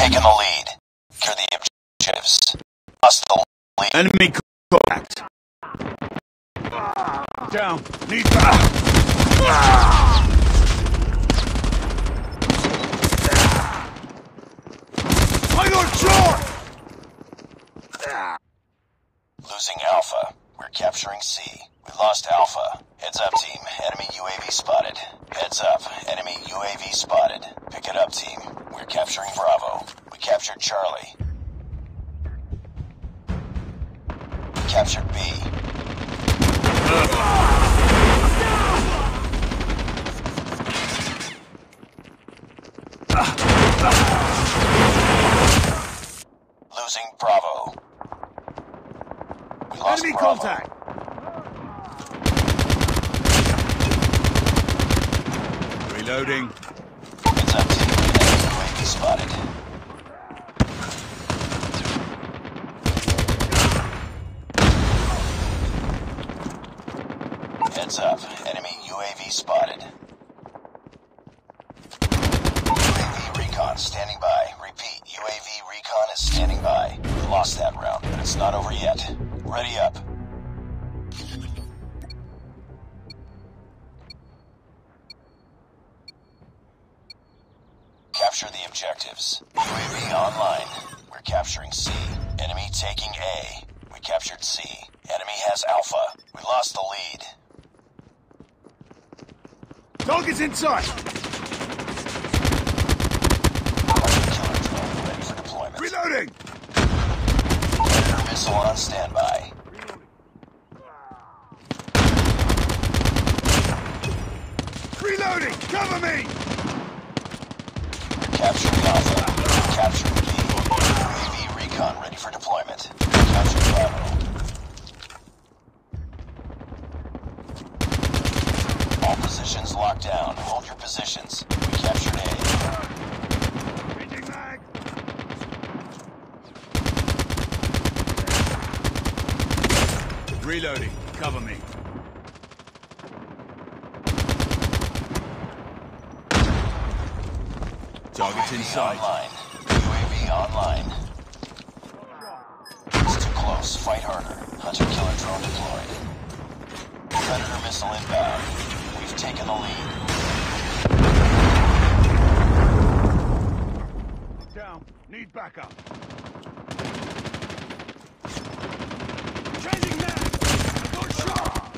taken the lead. Secure the objectives. Lost the lead. Enemy contact. Down. Need back. I got shot! Losing Alpha. We're capturing C. We lost Alpha. Heads up, team. Enemy UAV spotted. Heads up. Enemy UAV spotted. Pick it up, team. We're capturing Bravo. We captured Charlie. We captured B. Losing Bravo. We lost Enemy Bravo. contact. Reloading. Heads up, team. Enemy UAV spotted. Heads up. Enemy UAV spotted. UAV recon standing by. Repeat, UAV recon is standing by. We lost that round, but it's not over yet. Ready up. Capture the objectives. UAV online. We're capturing C. Enemy taking A. We captured C. Enemy has Alpha. We lost the lead. Target's inside. Reloading. Missile on standby. Reloading. Cover me. Capturing Alpha. Capturing B. UAV recon ready for deployment. Capture Bravo. All positions locked down. Hold your positions. We captured A. Changing mag. Reloading. Cover me. Target's in UAV sight. online. UAV online. It's too close. Fight harder. Hunter killer drone deployed. Predator missile inbound. We've taken the lead. Down. Need backup. Changing mag. Got shot.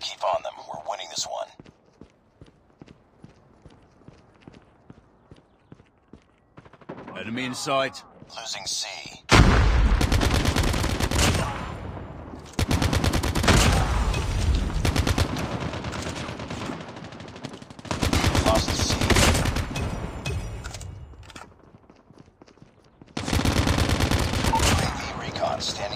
Keep on them. We're winning this one. Enemy in sight. Losing C. Lost C. UAV recon standing